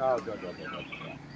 Oh, go, go, go, go, go.